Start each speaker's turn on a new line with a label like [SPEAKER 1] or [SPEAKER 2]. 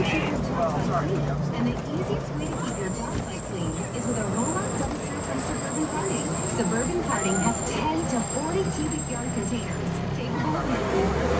[SPEAKER 1] And the
[SPEAKER 2] easiest way to keep your job bike clean is with a roll-up dumpster from Suburban Carting. Suburban Carting has 10 to 40 cubic yard containers capable of